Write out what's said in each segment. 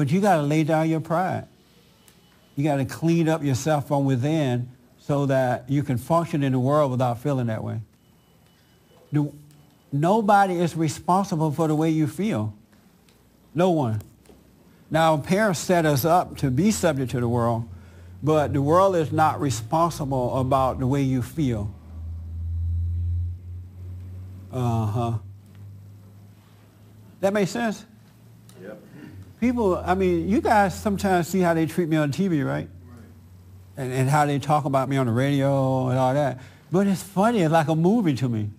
But you got to lay down your pride. You got to clean up yourself from within so that you can function in the world without feeling that way. Nobody is responsible for the way you feel. No one. Now, parents set us up to be subject to the world, but the world is not responsible about the way you feel. Uh-huh. That makes sense? People, I mean, you guys sometimes see how they treat me on TV, right? And, and how they talk about me on the radio and all that. But it's funny. It's like a movie to me.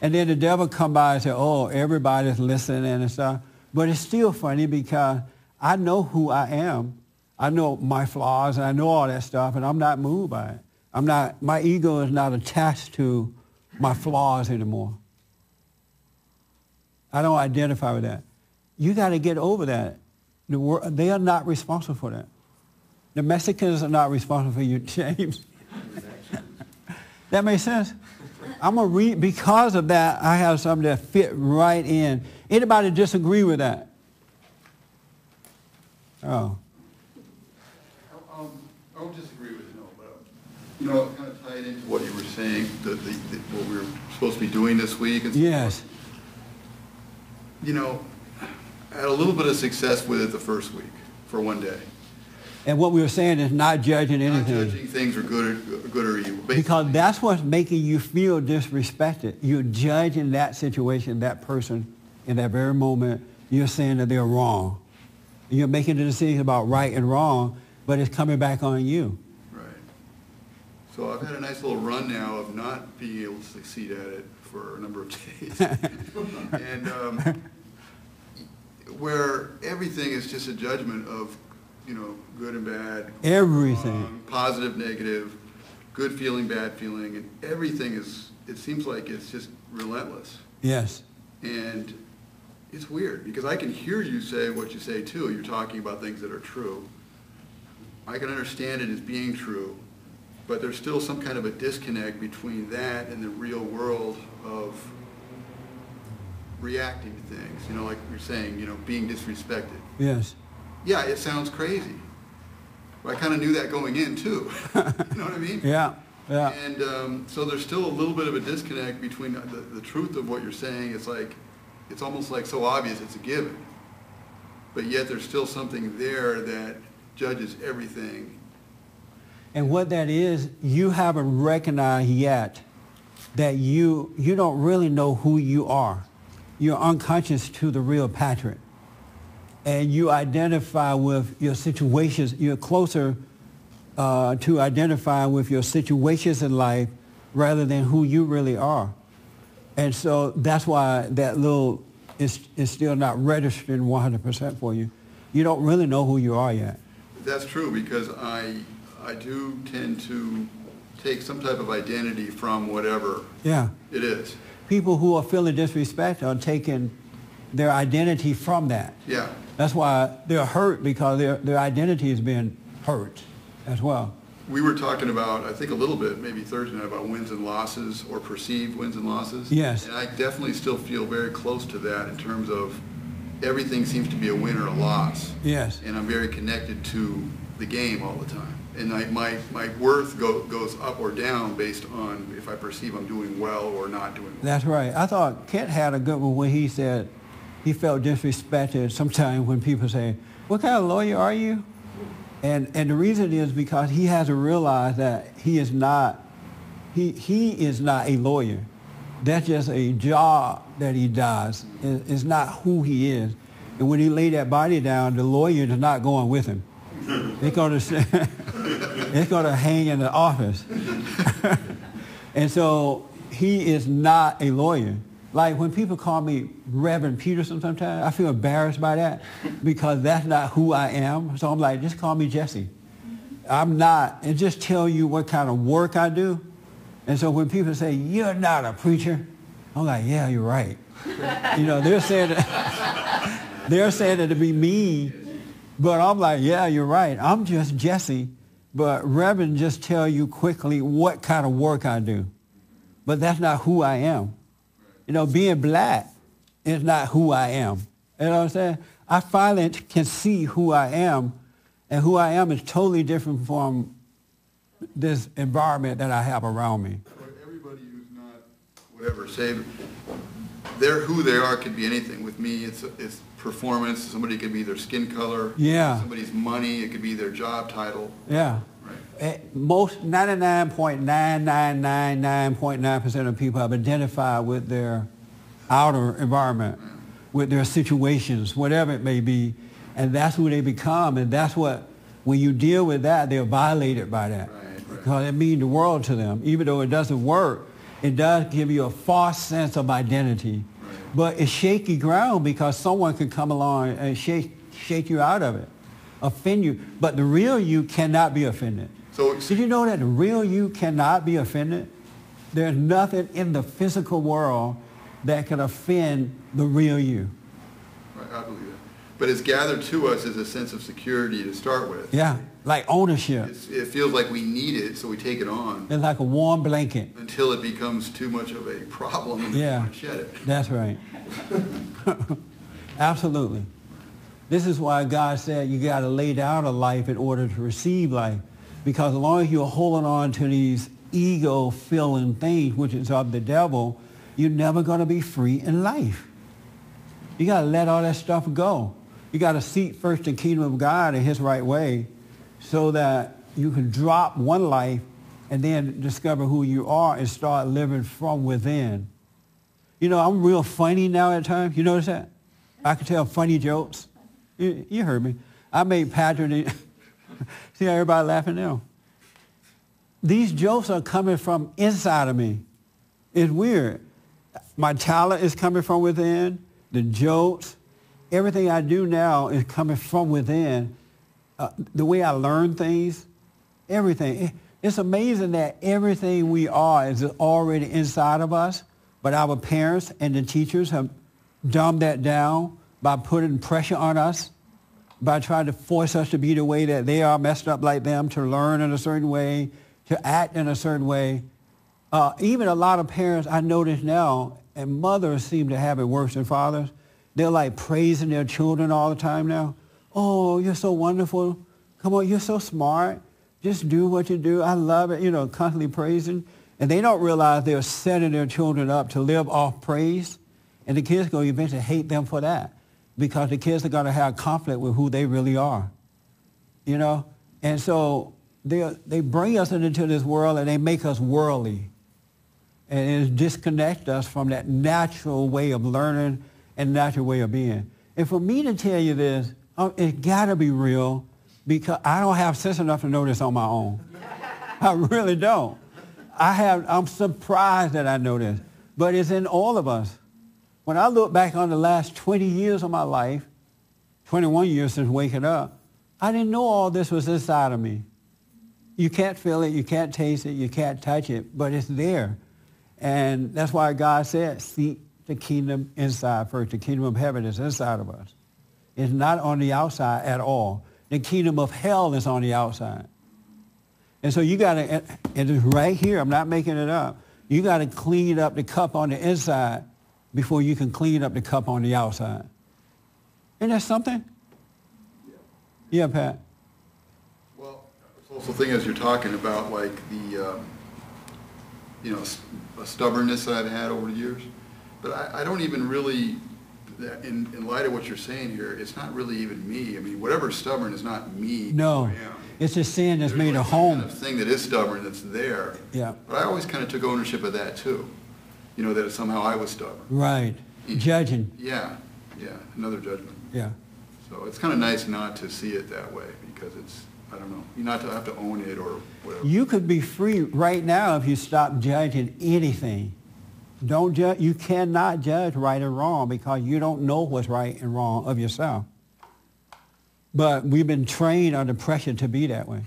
And then the devil come by and say, oh, everybody's listening and stuff. But it's still funny because I know who I am. I know my flaws and I know all that stuff and I'm not moved by it. I'm not, my ego is not attached to my flaws anymore. I don't identify with that. You got to get over that. The wor- they are not responsible for that. The Mexicans are not responsible for your James. that makes sense? I'm gonna read because of that. I have something that fit right in. Anybody disagree with that? Oh, Um, I don't disagree with you, no, but, you know, kind of tied into what you were saying, the, the, the- what we were supposed to be doing this week and yes. You know, had a little bit of success with it the first week, for one day. and what we were saying is not judging Not anything judging things are good or, good or evil. because that's what's making you feel disrespected. You're judging that situation, that person, in that very moment. You're saying that they're wrong. You're making a decision about right and wrong, but it's coming back on you. Right. So I've had a nice little run now of not being able to succeed at it for a number of days. And, um, where everything is just a judgment of, you know, good and bad. Everything. wrong, Positive, negative, good feeling, bad feeling, and everything is, it seems like it's just relentless. Yes. And it's weird, because I can hear you say what you say too. You're talking about things that are true. I can understand it as being true, but there's still some kind of a disconnect between that and the real world of reacting to things. You know, like you're saying, you know, being disrespected. Yes. Yeah, it sounds crazy. But I kind of knew that going in too. you know what I mean? Yeah. Yeah. And um, so there's still a little bit of a disconnect between the, the truth of what you're saying. It's like, it's almost like so obvious it's a given. But yet there's still something there that judges everything. And what that is, you haven't recognized yet that you you don't really know who you are. You're unconscious to the real Patrick. And you identify with your situations. You're closer uh, to identify with your situations in life rather than who you really are. And so that's why that little is, is still not registering 100% for you. You don't really know who you are yet. That's true because I, I do tend to take some type of identity from whatever Yeah. it is. People who are feeling disrespect are taking their identity from that. Yeah. That's why they're hurt because their, their identity is being hurt as well. We were talking about, I think a little bit, maybe Thursday night, about wins and losses or perceived wins and losses. Yes. And I definitely still feel very close to that in terms of everything seems to be a win or a loss. Yes. And I'm very connected to the game all the time. And I, my, my worth go, goes up or down based on if I perceive I'm doing well or not doing well. That's right. I thought Kent had a good one when he said he felt disrespected sometimes when people say, what kind of lawyer are you? And, and the reason is because he has to realize that he is not, he, he is not a lawyer. That's just a job that he does. It- It's not who he is. And when he laid that body down, the lawyer is not going with him. It's going to, it's going to hang in the office. and so he is not a lawyer. Like when people call me Reverend Peterson sometimes, I feel embarrassed by that because that's not who I am. So I'm like, just call me Jesse. I'm not, and just tell you what kind of work I do. And so when people say, you're not a preacher, I'm like, yeah, you're right. you know, they're saying it, they're saying it to be me, but I'm like, yeah, you're right. I'm just Jesse, but Reverend just tell you quickly what kind of work I do. But that's not who I am. You know, being black is not who I am. You know what I'm saying? I finally can see who I am, and who I am is totally different from this environment that I have around me. Everybody who's not, whatever, say, they're who they are could be anything. With me, it's, it's performance, somebody could be their skin color. Yeah. Somebody's money, it could be their job title. Yeah. Right. Eh, Most 99.9999.9% of people have identified with their outer environment, with their situations, whatever it may be, and that's who they become. And that's what, when you deal with that, they're violated by that. Right, right. Because it means the world to them. Even though it doesn't work, it does give you a false sense of identity. But it's shaky ground because someone could come along and shake, shake you out of it, offend you. But the real you cannot be offended. So, Did you know that the real you cannot be offended? There's nothing in the physical world that can offend the real you. right, I believe that. But it's gathered to us as a sense of security to start with. Yeah, like ownership. It's, it feels like we need it, so we take it on It's like a warm blanket. until it becomes too much of a problem and Yeah. shed it. That's right. Absolutely. This is why God said you got to lay down a life in order to receive life. Because as long as you're holding on to these ego-filling things, which is of the devil, you're never going to be free in life. You got to let all that stuff go. You got to seek first the kingdom of God in his right way so that you can drop one life and then discover who you are and start living from within. You know, I'm real funny now at times. You notice that? I can tell funny jokes. You, you heard me. I made Patrick. See how everybody laughing now? These jokes are coming from inside of me. It's weird. My talent is coming from within. The jokes, everything I do now is coming from within. Uh, the way I learn things, everything. It's amazing that everything we are is already inside of us, but our parents and the teachers have dumbed that down by putting pressure on us, by trying to force us to be the way that they are, messed up like them, to learn in a certain way, to act in a certain way. Uh, even a lot of parents I notice now, and mothers seem to have it worse than fathers. They're like praising their children all the time now. Oh, you're so wonderful. Come on, you're so smart. Just do what you do. I love it. You know, constantly praising. And they don't realize they're setting their children up to live off praise. And the kids going to eventually hate them for that because the kids are going to have conflict with who they really are you know? And so they, they bring us into this world and they make us worldly. And disconnect us from that natural way of learning and natural way of being. And for me to tell you this, um, it got to be real because I don't have sense enough to know this on my own. I really don't. I have, I'm surprised that I know this, but it's in all of us. When I look back on the last 20 years of my life, 21 years since waking up, I didn't know all this was inside of me. You can't feel it, you can't taste it, you can't touch it, but it's there. And that's why God said, seek the kingdom inside first. The kingdom of heaven is inside of us. It's not on the outside at all. The kingdom of hell is on the outside. And so you got to, and it's right here, I'm not making it up. You got to clean up the cup on the inside before you can clean up the cup on the outside. Isn't that something? Yeah, Pat. Well, the also thing as you're talking about like the, um, you know, s- a stubbornness that I've had over the years, but I, I don't even really, in, in light of what you're saying here, it's not really even me. I mean, whatever's stubborn is not me. No, am. it's a sin that's There's made a like home. kind of Thing that is stubborn that's there. Yeah. But I always kind of took ownership of that too. You know, that somehow I was stubborn. Right. Hmm. Judging. Yeah, yeah, another judgment. Yeah. So it's kind of nice not to see it that way because it's, I don't know, you not to have to own it or whatever. You could be free right now if you stop judging anything. Don't judge. You cannot judge right and wrong because you don't know what's right and wrong of yourself. But we've been trained under pressure to be that way.